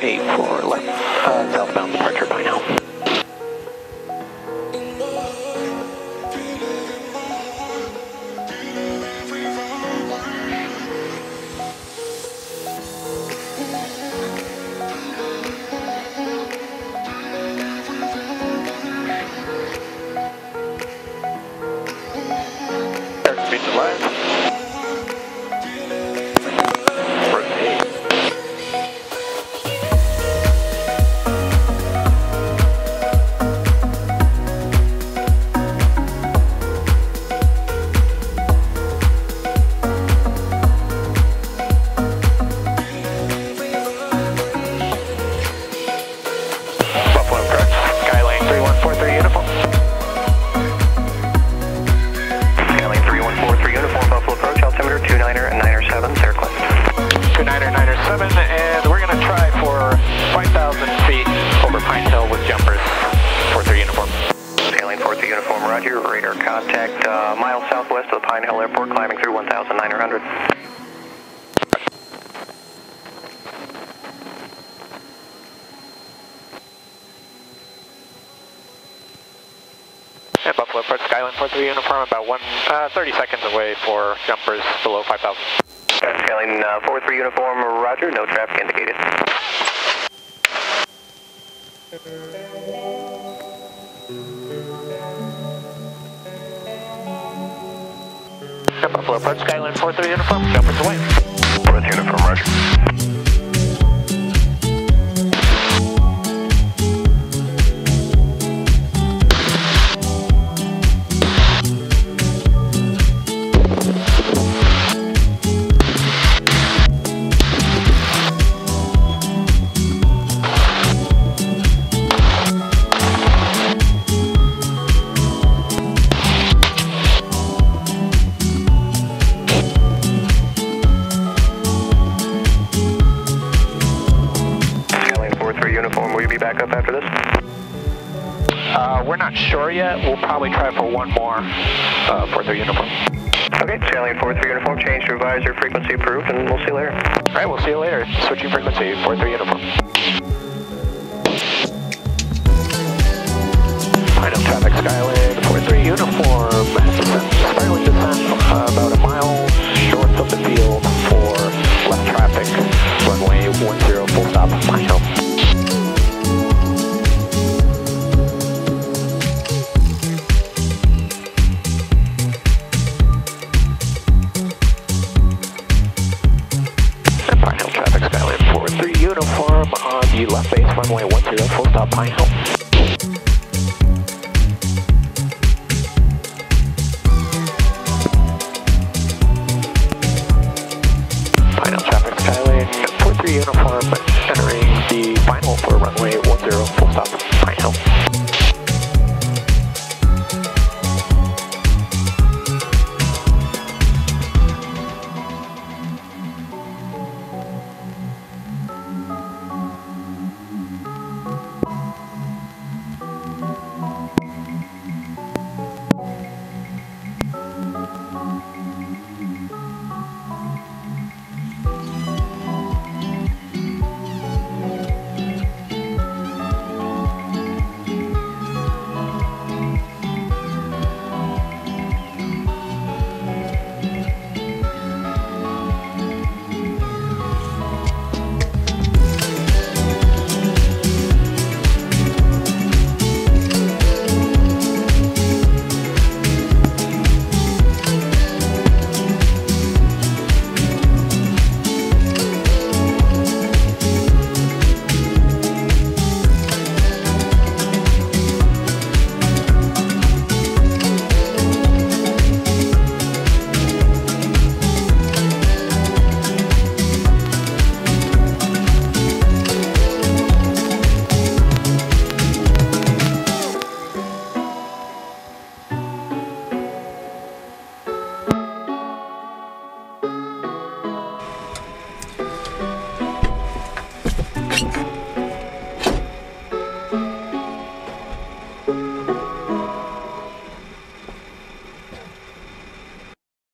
8 for left uh, southbound. Roger, radar contact, uh, miles southwest of the Pine Hill Airport, climbing through 1,900. And Buffalo approach, Skylane 43 uniform, about one, uh, 30 seconds away for jumpers below 5,000. Skylane uh, 43 uniform, roger, no traffic indicated. Buffalo approach, Skylane 43 uniform, jumpers away. 43 uniform, roger. Not sure yet. We'll probably try for one more uh, 43 uniform. Okay, Skylane 43 uniform, change to advisor, frequency approved, and we'll see you later. All right, we'll see you later. Switching frequency, 43 uniform. The left base runway 10, full stop, Pine Hill. Final traffic, Skylane 43 uniform entering the final for runway